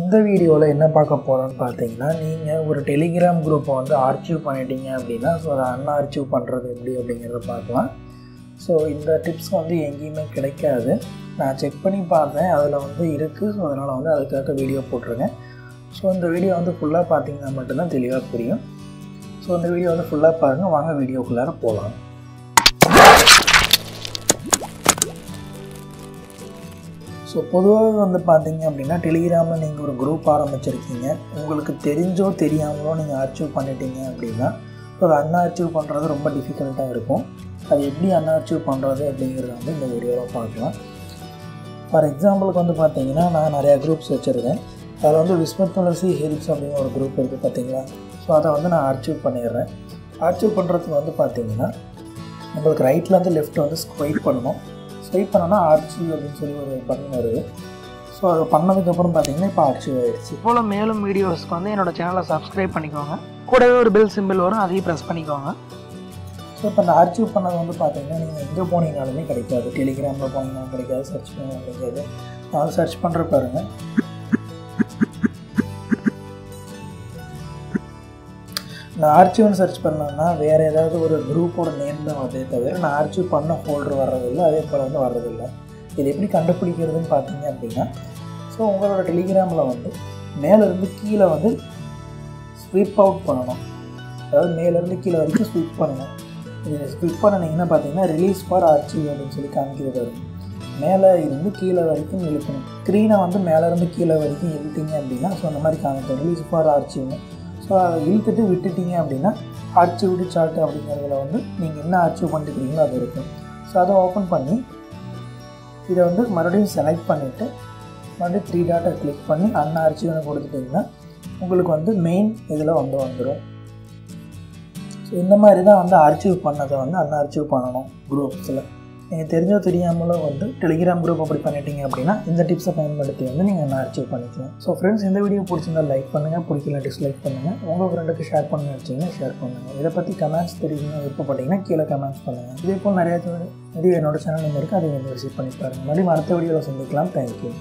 இந்த வீடியோவில் என்ன பார்க்க போகிறோன்னு பார்த்தீங்கன்னா நீங்கள் ஒரு டெலிகிராம் குரூப்பை வந்து ஆர்ச்சிவ் பண்ணிட்டீங்க அப்படின்னா ஸோ அதை அன்ஆர்ச்சிவ் பண்ணுறது எப்படி அப்படிங்கிறத பார்க்கலாம். ஸோ இந்த டிப்ஸ் வந்து எங்கேயுமே கிடைக்காது. நான் செக் பண்ணி பார்த்தேன் அதில் வந்து இருக்குது ஸோ அதனால் வந்து அதுக்காக வீடியோ போட்டிருக்கேன். ஸோ இந்த வீடியோ வந்து ஃபுல்லாக பார்த்தீங்கன்னா மட்டும்தான் தெளிவாக புரியும். ஸோ இந்த வீடியோ வந்து ஃபுல்லாக பாருங்கள் வாங்க வீடியோக்குள்ளார போகலாம் ஸோ பொதுவாக வந்து பார்த்தீங்க அப்படின்னா டெலிகிராமில் நீங்கள் ஒரு குரூப் ஆரம்பிச்சிருக்கீங்க. உங்களுக்கு தெரிஞ்சோ தெரியாமலோ நீங்கள் அச்சீவ் பண்ணிட்டீங்க அப்படின்னா ஸோ அதை அன்அச்சீவ் பண்ணுறது ரொம்ப டிஃபிகல்ட்டாக இருக்கும். அது எப்படி அன்அச்சீவ் பண்ணுறது அப்படிங்கிறத வந்து இந்த வீடியோவில் பார்க்கலாம். ஃபார் எக்ஸாம்பிளுக்கு வந்து பார்த்தீங்கன்னா நான் நிறையா குரூப்ஸ் வச்சுருக்கேன். அதில் வந்து விஸ்வத் துளசி ஹெல்ப்ஸ் அப்படின்னு ஒரு குரூப் இருக்குது பார்த்தீங்களா? ஸோ அதை வந்து நான் அச்சீவ் பண்ணிடுறேன். அச்சீவ் பண்ணுறதுக்கு வந்து பார்த்தீங்கன்னா நம்மளுக்கு ரைட்லேருந்து லெஃப்ட் வந்து ஸ்கொயிட் பண்ணணும். ஸ்வைப் பண்ணோன்னா ஆர்ச்சி அப்படின்னு சொல்லி ஒரு பட்டன் வருது ஸோ அதை பண்ணதுக்கப்புறம் பார்த்தீங்கன்னா இப்போ ஆர்ச்சி ஆகிடுச்சு போல் மேலும் வீடியோஸ்க்கு வந்து என்னோடய சேனலை சப்ஸ்கிரைப் பண்ணிக்கோங்க. கூடவே ஒரு பெல் சிம்பிள் வரும் அதையும் ப்ரெஸ் பண்ணிக்கோங்க. ஸோ இப்போ அந்த ஆர்ச்சிவ் பண்ணது வந்து பார்த்தீங்கன்னா நீங்கள் எங்கே போனீங்கனாலுமே கிடைக்காது. டெலிகிராமில் போனீங்கனாலும் கிடைக்காது சர்ச் பண்ணி கிடைக்காது. நான் சர்ச் பண்ணுற பாருங்கள் நான் ஆர்ச்சிவ்னு சர்ச் பண்ணேன்னா வேறு ஏதாவது ஒரு குரூப்போட நேம் தான் வந்ததே தவிர நான் ஆர்ச்சிவ் பண்ண ஃபோல்டர் வர்றதில்லை அதே போல் வந்து வர்றதில்லை. இது எப்படி கண்டுபிடிக்கிறதுன்னு பார்த்தீங்க அப்படின்னா ஸோ உங்களோட டெலிகிராமில் வந்து மேலேருந்து கீழே வந்து ஸ்வீப் அவுட் பண்ணணும். அதாவது மேலேருந்து கீழே வரைக்கும் ஸ்வீப் பண்ணணும். இது ஸ்வீப் பண்ணினீங்கன்னா பார்த்தீங்கன்னா ரிலீஸ் ஃபார் ஆர்ச்சிவ் அப்படின்னு சொல்லி காமிக்கிறது வரும். மேலே இருந்து கீழே வரைக்கும் இழுக்கணும் ஸ்க்ரீனை வந்து மேலேருந்து கீழே வரைக்கும் இழுத்தீங்க அப்படின்னா ஸோ அந்த மாதிரி காமிக்கும் ரிலீஸ் ஃபார் ஆர்ச்சிவ்னு ஸோ அதை இழுத்துட்டு விட்டுட்டீங்க அப்படின்னா ஆர்ச்சிவ்டு சார்ட் அப்படிங்கிறதுல வந்து நீங்கள் என்ன ஆர்ச்சிவ் பண்ணிக்கிறீங்களோ அது இருக்கும். ஸோ அதை ஓப்பன் பண்ணி இதை வந்து மறுபடியும் செலக்ட் பண்ணிவிட்டு மறுபடியும் த்ரீ டாட்டை கிளிக் பண்ணி அன் ஆர்ச்சிவ்னு கொடுத்துட்டிங்கன்னா உங்களுக்கு வந்து மெயின் இதில் வந்து வந்துடும் ஸோ இந்த மாதிரி தான் வந்து அர்ச்சீவ் பண்ணதை வந்து அன் அர்ச்சீவ் பண்ணணும் குரூப்ஸில் நீங்கள் தெரிஞ்சோ தெரியாமலோ வந்து டெலிகிராம் குரூப் அப்படி பண்ணிட்டீங்க அப்படின்னா இந்த டிப்ஸை பயன்படுத்தி வந்து நீங்கள் நான் அச்சீவ் பண்ணிக்கலாம். ஸோ ஃப்ரெண்ட்ஸ் இந்த வீடியோ பிடிச்சிருந்தா லைக் பண்ணுங்கள் பிடிக்கல டிஸ்லைக் பண்ணுங்கள் உங்கள் ஃப்ரெண்டுக்கு ஷேர் பண்ண வச்சிங்கன்னா ஷேர் பண்ணுங்கள் இதை பற்றி கமெண்ட்ஸ் தெரியுங்க விருப்பப்பட்டீங்கன்னா கீழே கமெண்ட்ஸ் பண்ணுங்கள் இதே போல் நிறைய நிறைய என்னோட சேனல் இருக்குது அதை நீங்கள் விசிட் பண்ணி பாருங்கள் மறுபடியும் அடுத்த வீடியோவில் சந்திக்கலாம். தேங்க்யூ